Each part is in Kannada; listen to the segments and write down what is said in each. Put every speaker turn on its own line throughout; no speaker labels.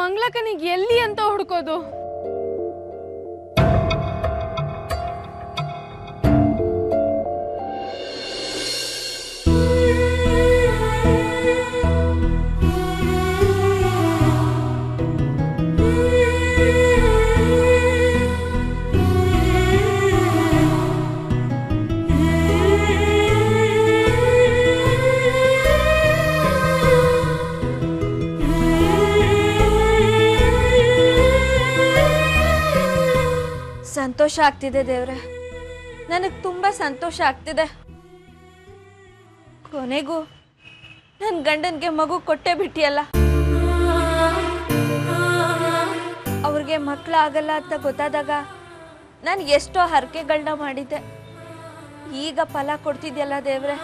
ಮಂಗ್ಲಕ್ಕನಿಗೆ ಎಲ್ಲಿ ಅಂತ ಹುಡ್ಕೋದು?
ಸಂತೋಷ ಆಗ್ತಿದೆ ದೇವ್ರೆ. ನನಗೆ ತುಂಬ ಸಂತೋಷ ಆಗ್ತಿದೆ. ಕೊನೆಗೂ ನನ್ನ ಗಂಡನಿಗೆ ಮಗು ಕೊಟ್ಟೆ ಬಿಟ್ಟಿಯಲ್ಲ. ಅವ್ರಿಗೆ ಮಕ್ಕಳು ಆಗಲ್ಲ ಅಂತ ಗೊತ್ತಾದಾಗ ನಾನು ಎಷ್ಟೋ ಹರಕೆಗಳನ್ನ ಮಾಡಿದ್ದೆ. ಈಗ ಫಲ ಕೊಡ್ತಿದ್ಯಲ್ಲ ದೇವ್ರೆ.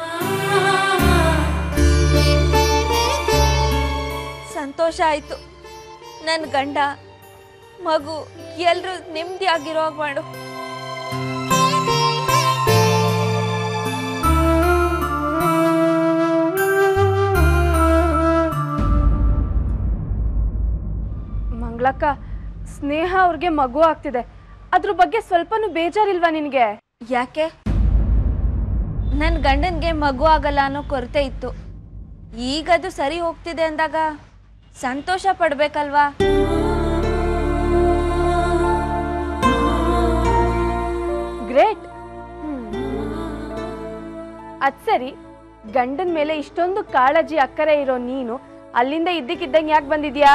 ಸಂತೋಷ ಆಯ್ತು. ನನ್ನ ಗಂಡ ಮಗು ಎಲ್ರೂ ನೆಮ್ಮದಿಯಾಗಿರೋ ಮಾಡು.
ಮಂಗ್ಲಕ್ಕ ಸ್ನೇಹ ಅವ್ರಿಗೆ ಮಗು ಆಗ್ತಿದೆ. ಅದ್ರ ಬಗ್ಗೆ ಸ್ವಲ್ಪನೂ ಬೇಜಾರಿಲ್ವಾ ನಿನಗೆ?
ಯಾಕೆ? ನನ್ನ ಗಂಡನಿಗೆ ಮಗು ಆಗಲ್ಲ ಅನ್ನೋ ಕೊರತೆ ಇತ್ತು. ಈಗದು ಸರಿ ಹೋಗ್ತಿದೆ ಅಂದಾಗ ಸಂತೋಷ ಪಡ್ಬೇಕಲ್ವಾ?
ಅದ್ ಸರಿ. ಗಂಡನ ಮೇಲೆ ಇಷ್ಟೊಂದು ಕಾಳಜಿ ಅಕ್ಕರೆ ಇರೋ ನೀನು ಅಲ್ಲಿಂದ ಇದ್ದಕ್ಕಿದ್ದಂಗೆ ಯಾಕೆ ಬಂದಿದ್ಯಾ?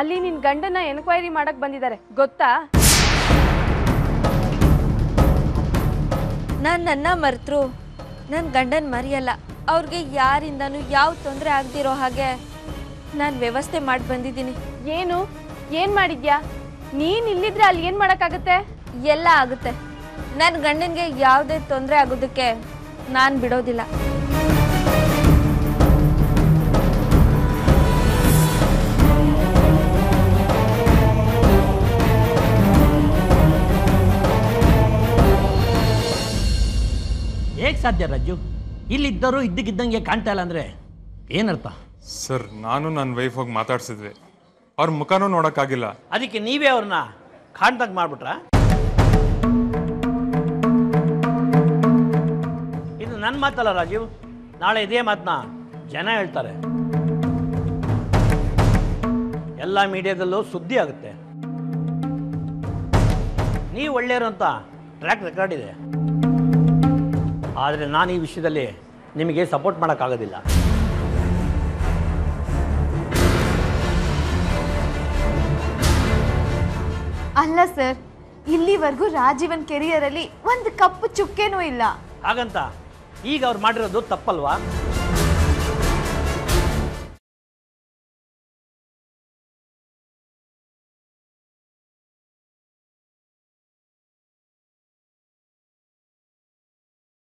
ಅಲ್ಲಿ ನಿನ್ ಗಂಡನ ಎನ್ಕ್ವೈರಿ ಮಾಡಕ್ ಬಂದಿದ್ದಾರೆ. ಗೊತ್ತಾ?
ನಾನ್ ನನ್ನ ಮರೆತರು. ನನ್ನ ಗಂಡನ ಮರೆಯಲ್ಲ. ಅವ್ರಿಗೆ ಯಾರಿಂದನೂ ಯಾವ ತೊಂದರೆ ಆಗದಿರೋ ಹಾಗೆ ನಾನು ವ್ಯವಸ್ಥೆ ಮಾಡಿ ಬಂದಿದ್ದೀನಿ
ಏನು? ಏನ್ ಮಾಡಿದ್ಯಾ? ನೀನ್ ಇಲ್ಲಿದ್ರೆ ಅಲ್ಲಿ ಏನ್ ಮಾಡಕ್ಕಾಗತ್ತೆ?
ಎಲ್ಲ ಆಗುತ್ತೆ. ನನ್ನ ಗಂಡನಿಗೆ ಯಾವುದೇ ತೊಂದರೆ ಆಗೋದಕ್ಕೆ ನಾನು ಬಿಡೋದಿಲ್ಲ.
ಹೇಗೆ ಸಾಧ್ಯ ರಾಜು? ಇಲ್ಲಿದ್ದರು ಇದ್ದಕ್ಕಿದ್ದಂಗೆ ಕಾಣ್ತಾ ಇಲ್ಲ ಅಂದರೆ ಏನರ್ಥ?
ಸರ್ ನಾನು ನನ್ನ ವೈಫ್ ಹೋಗಿ ಮಾತಾಡ್ಸಿದ್ವಿ. ಅವ್ರ ಮುಖನೂ ನೋಡೋಕ್ಕಾಗಿಲ್ಲ.
ಅದಕ್ಕೆ ನೀವೇ ಅವ್ರನ್ನ ಕಾಣ್ದಂಗೆ ಮಾಡ್ಬಿಟ್ರ? ನನ್ನ ಮಾತಲ್ಲ ರಾಜೀವ್? ನಾಳೆ ಇದೇ ಮಾತನ್ನ ಜನ ಹೇಳ್ತಾರೆ. ಎಲ್ಲ ಮೀಡಿಯಾದಲ್ಲೂ ಸುದ್ದಿ ಆಗುತ್ತೆ. ನೀವು ಒಳ್ಳೆಯರು ಅಂತ ಟ್ರ್ಯಾಕ್ ರೆಕಾರ್ಡ್ ಇದೆ. ಆದರೆ ನಾನು ಈ ವಿಷಯದಲ್ಲಿ ನಿಮಗೆ ಸಪೋರ್ಟ್ ಮಾಡೋಕ್ಕಾಗೋದಿಲ್ಲ.
ಅಲ್ಲ ಸರ್ ಇಲ್ಲಿವರೆಗೂ ರಾಜೀವನ್ ಕೆರಿಯರಲ್ಲಿ ಒಂದು ಕಪ್ಪು ಚುಕ್ಕೆನೂ ಇಲ್ಲ.
ಹಾಗಂತ? ಈಗ ಅವ್ರು ಮಾಡಿರೋದು ತಪ್ಪಲ್ವಾ?